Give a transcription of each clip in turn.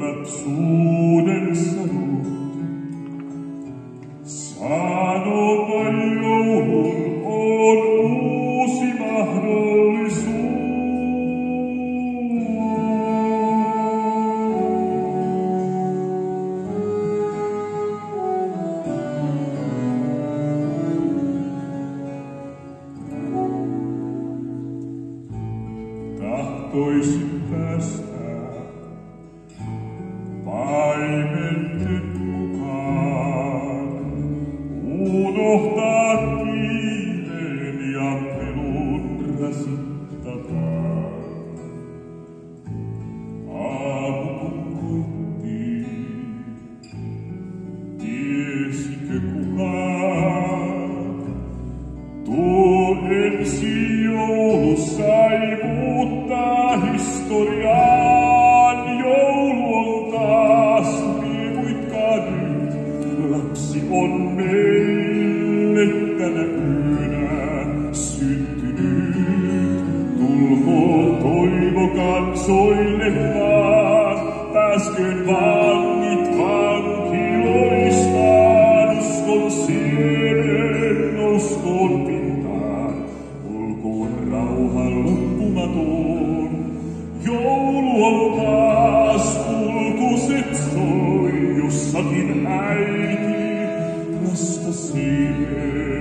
Lapsudensa Tahtoisin päästä paimenten mukaan, unohtaa kiileen ja pelon rasittavan. Aamu kun koitti, tiesikö kukaan? Tuo ensi joulu sai muuttaa solle fahr, das gün war nit kann kiloi star, skon sire, no skon pintar, ulkon rauha loppumaton, joulu on taas ulkuset soijussa äiti, lasta sire.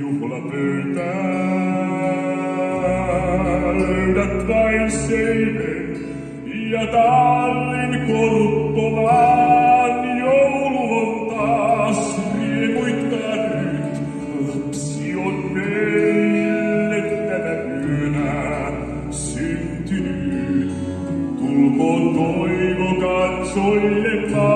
Juhlapöytää, löydät vain seimen ja tallin koruttomaan. Joulu on taas, riemuitkaa nyt, lapsi on meille tänä yönä syntynyt. Tulkoon toivo kansoille vaan,